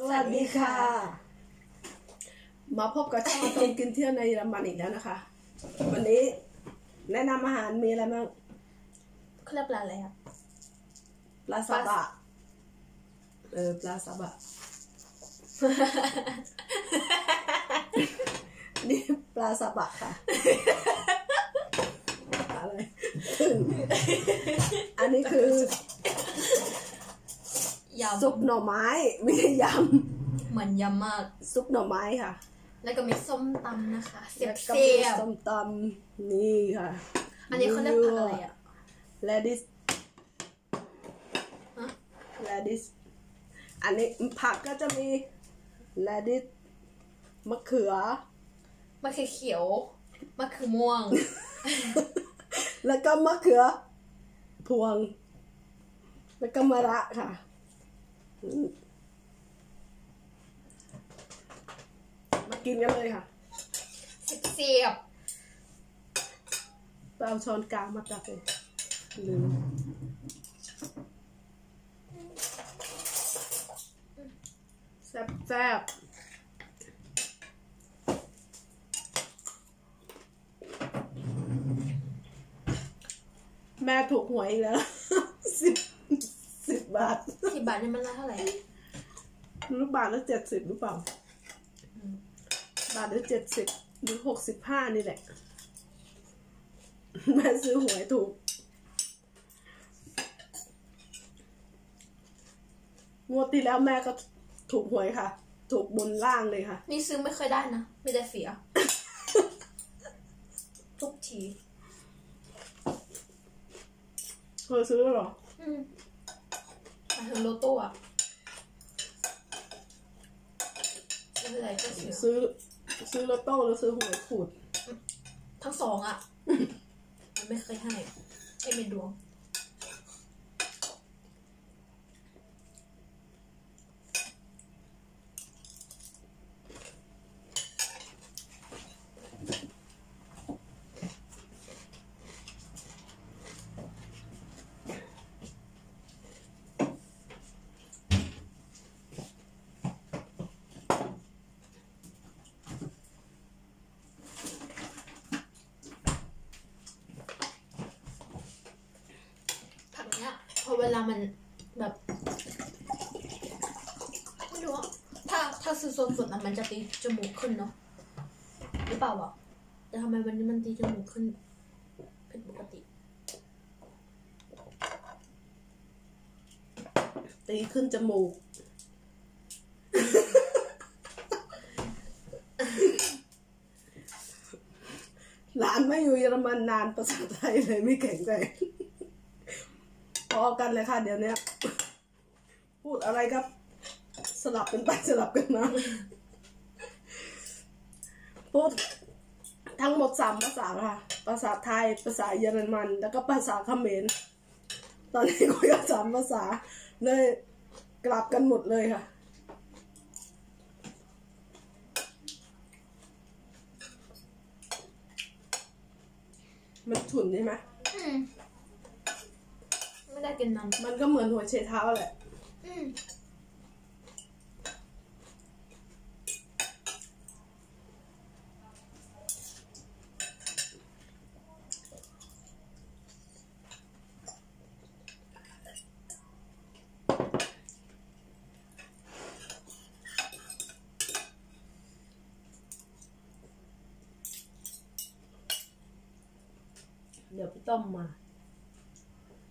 สวัสดีค่ะ มาพบกับช่องต้มกินเที่ยวในเยอรมันอีกแล้วนะคะ วันนี้แนะนำอาหารมีอะไรบ้างเขาเรียกปลาอะไรอะปลาซาบะเออปลาซาบะนี่ปลาซาบะค่ะอะไรอันนี้คือ ยซุปหน่อไม้ไม่ใช่ยำเหมือนยำมากำซุปหน่อไม้ค่ะ แล้วก็มีส้มตำนะคะเสียบแล้วก็เสีมียบส้มตำนี่ค่ะ อันนี้เขาเรียกผักอะไรอะแลดิสฮะแลดิสอันนี้ผักก็จะมีแลดิสมะเขือมะเขือเขียวมะเขือม่วง แล้วก็มะเขือพวง แล้วก็มะระค่ะอื มมากินกันเลยค่ะเสียบเสียบไปเอาช้อนกลางมาตักเลยลืมแซ่บแซ่บแม่ถูกหวยอีกแล้ว สิบสิ บบาทสิบบาทนี่มันละเท่าไหร่ลูกบาทละเจ็ดสิบหรือเปล่าอืมบาทละเจ็ดสิบหรือหกสิบห้านี่แหละแม่ซื้อหวยถูก งวดที่แล้วแม่ก็ถูกหวยค่ะ ถูกบนล่างเลยค่ะ นี่ซื้อไม่เคยได้นะไม่ได้เสีย ทุกที เคยซื้อเหรอ อืมหมายถึง โลโต้อะไม่เป็นไรก็เสียซื้อ ซื้อลอตโต้แล้วซื้อหวยขูดทั้งสองอะ มันไม่เคยให้ไม่เป็นดวง พอเวลามันแบบไม่รู้อะถ้าถ้าซื้อสดสดอะมันจะตีจมูกขึ้นเนาะหรือเปล่าวะแต่ทำไมวันนี้มันตีจมูกขึ้นผิดปกติ ตีขึ้นจมูก หลานไม่อยู่เยอรมันนานภาษาไทยเลยไม่แข็งใจพ อกันเลยค่ะเดี๋ยวเนี้ยพูดอะไรครับ สลับกันไปสลับกันมาพูดทั้งหมดสามภาษาค่ะ ภาษาไทย ภาษาเยอรมัน แล้วก็ภาษาเขมร ตอนนี้คุยกันสามภาษา เลยกลับกันหมดเลยค่ะ มันฉุนใช่ไหม ไม่ได้กินมัน มันก็เหมือนหัวเชเท้าแหละ อืมเดี๋ยวพี่ต้อมมา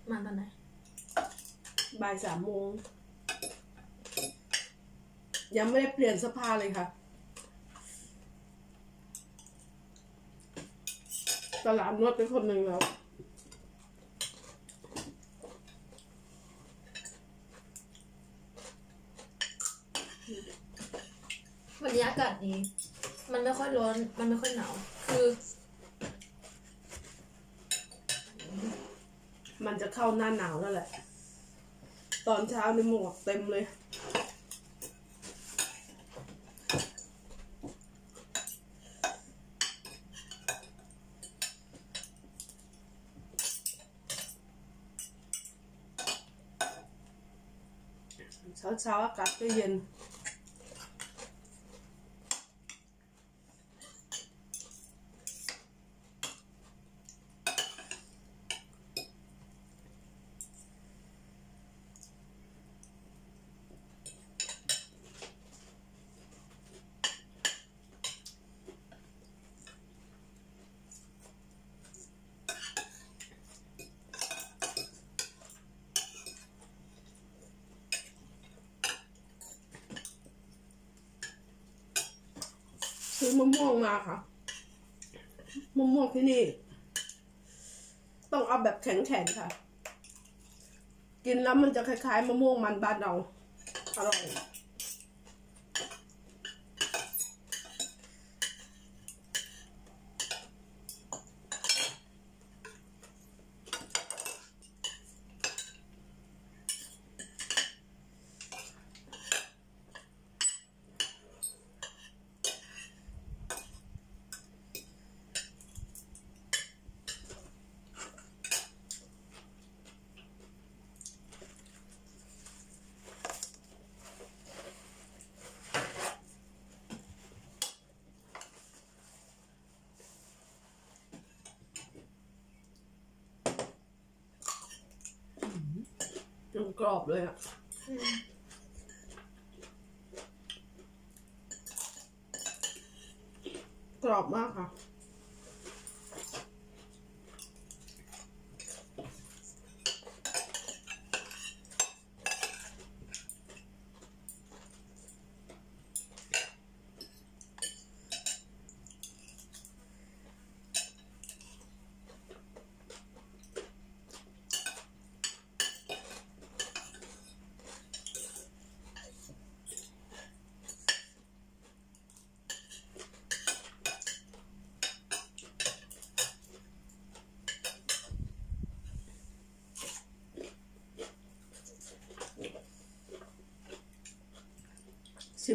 มาตอนไหน บ่ายสามโมง ยังไม่ได้เปลี่ยนเสื้อผ้าเลยค่ะตลาดนวดเป็นคนหนึ่งแล้ววันนี้อากาศดี มันไม่ค่อยร้อน มันไม่ค่อยหนาว คือ มันจะเข้าหน้าหนาวแล้วแหละ ตอนเช้าในหมวกเต็มเลย เช้าเช้าๆอากาศก็เย็น มะม่วงมาค่ะมะม่วงที่นี่ ต้องเอาแบบแข็งๆค่ะ กินแล้วมันจะคล้ายๆมะม่วงมันบ้านเราอร่อย กรอบเลยอะอืมกรอบมากค่ะ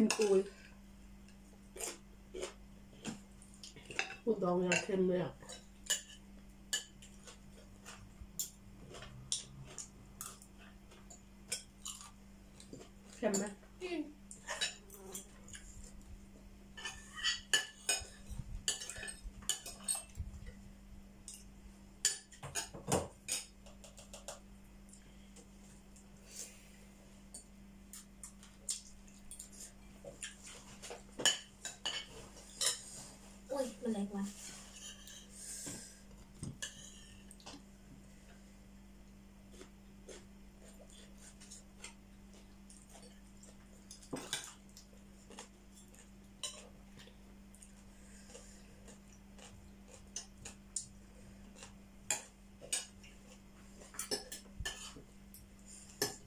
ชิมปูยปูดองยาเค็มเลยอะ เค็มไหม อืม โอ้ยมันแรงว่ะ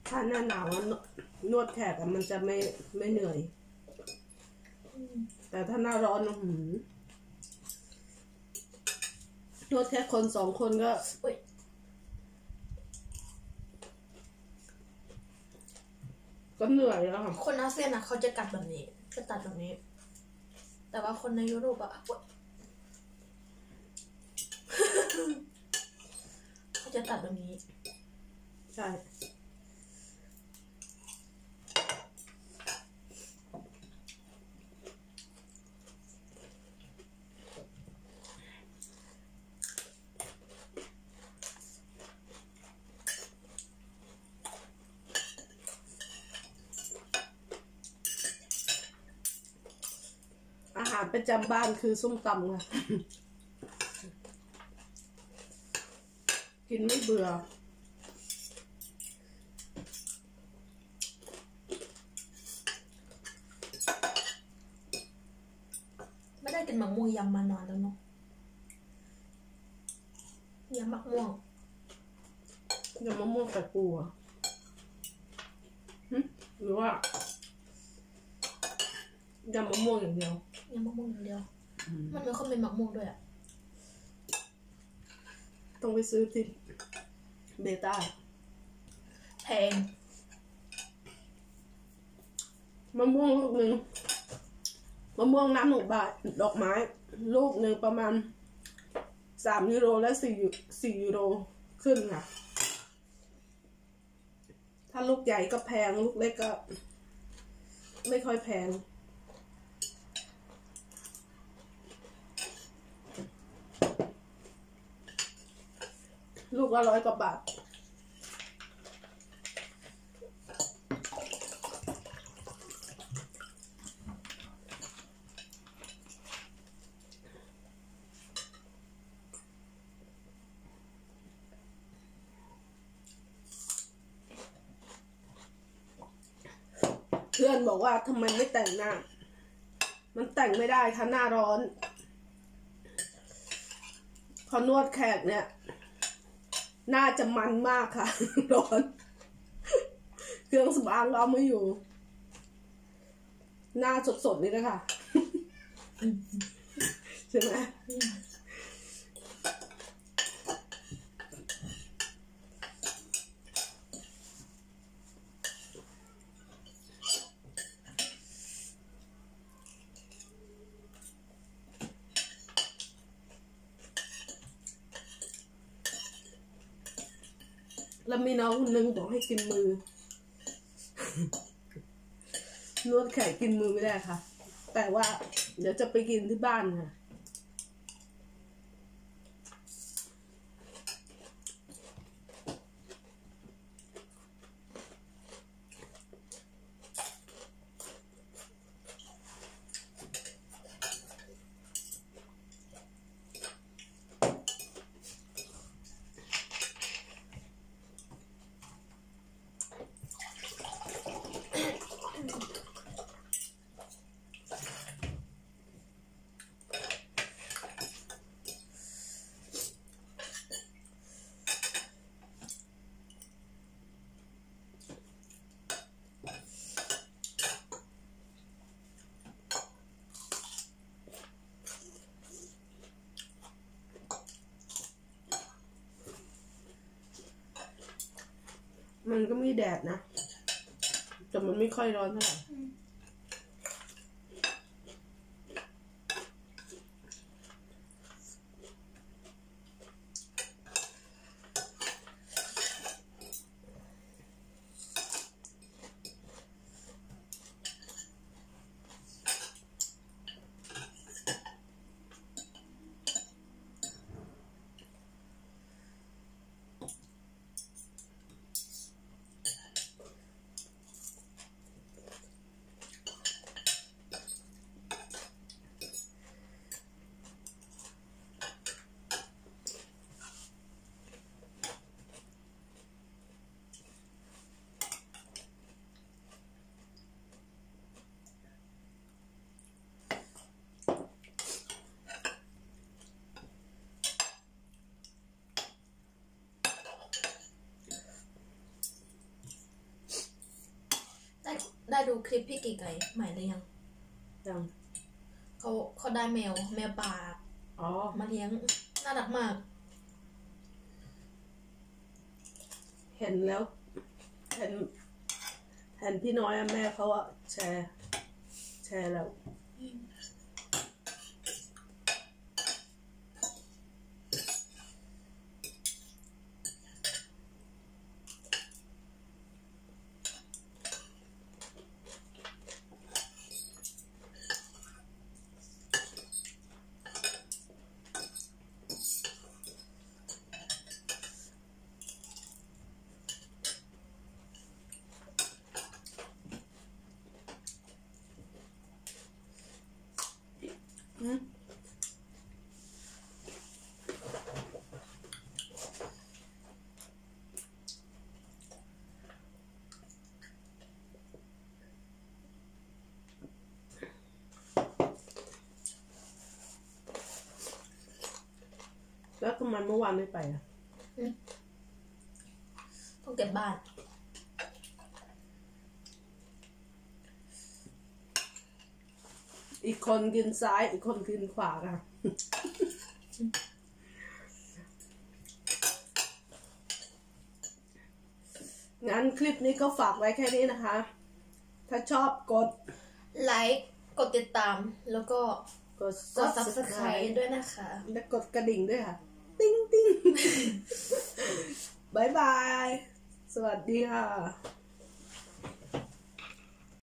ถ้าห น้าหนาวอะนนวดแขกอะมันจะไม่ไม่เหนื่อยอืมแต่ถ้าหน้าร้อนอะหืมนวดแค่คนสองคนก็โอ้ยก็เหนื่อยแล้วค่ะคนอาเซียนอะเขาจะกัดแบบนี้จะตัดแบบนี้ แต่ว่าคนในยุโรปอะโอ๊ยเขาจะตัดแบบนี้ ใช่ ประจำบ้านคือส้มตำค่ะ กินไม่เบื่อ ไม่ได้กินมะม่วงยำมานานแล้วเนาะยำมะม่วงยำมะม่วงใส่ปูเหรอะหึหรือว่ายำมะม่วงอย่างเดียว ยำมะม่วงอย่างเดียว มันไม่ค่อยเป็นมะม่วงด้วยอะ ต้องไปซื้อที่เบต้าแพงมะม่วงลูกหนึ่งมะม่วงน้ำหนึ่งบาท ดอกไม้ ลูกหนึ่งประมาณสามยูโรและสี่ยูสี่ยูโรขึ้นค่ะ ถ้าลูกใหญ่ก็แพง ลูกเล็กก็ ไม่ค่อยแพง ลูกละร้อยกว่าบาท เพื่อนบอกว่าทำไมไม่แต่งหน้า มันแต่งไม่ได้ค่ะหน้าร้อน พอนวดแขกเนี่ย น่าจะมันมากค่ะ ร้อน เครื่องสำอางเราไม่อยู่ หน้าสดๆนี่นะคะใช่ไหม แล้วมีน้องคนนึงบอกให้กินมือนวดแขนกินมือไม่ได้ค่ะ แต่ว่าเดี๋ยวจะไปกินที่บ้านค่ะ มันก็มีแดดนะ แต่มันไม่ค่อยร้อนเท่าไหร่ ได้ได้ดูคลิปพี่กีไก่ใหม่หรือยังยังเขาเขาได้แมว แมวป่าอ๋อมาเลี้ยงน่ารักมาก เห็นแล้ว เห็นเห็นพี่น้อยอะแม่เขาอะแชร์ แชร์แล้ว วทำไมเมื่อวานไม่ไปอะต้องเก็บบ้าน อีกคนกินซ้าย อีกคนกินขวาค่ะงั้นคลิปนี้ก็ฝากไว้แค่นี้นะคะ ถ้าชอบกดไลค์ กดติดตาม แล้วก็กดกด subscribe ด้วยนะคะ และกดกระดิ่งด้วยค่ะ ติ้งติ้งบายบายสวัสดีค่ะ